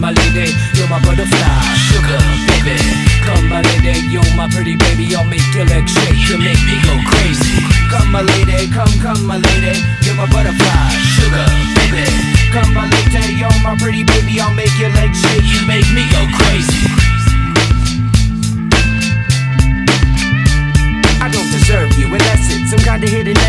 my lady, you're my butterfly, sugar baby. Come my lady, you're my pretty baby, I'll make your legs shake, you make me go crazy. Come my lady, come come my lady, you're my butterfly, sugar baby. Come my lady, you're my pretty baby, I'll make your legs shake, you make me go crazy. I don't deserve you, and that's it. some kind of hidden.